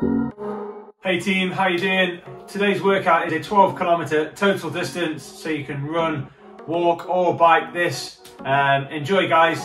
Hey team, how you doing? Today's workout is a 12 kilometer total distance, so you can run, walk or bike this. Um, enjoy guys.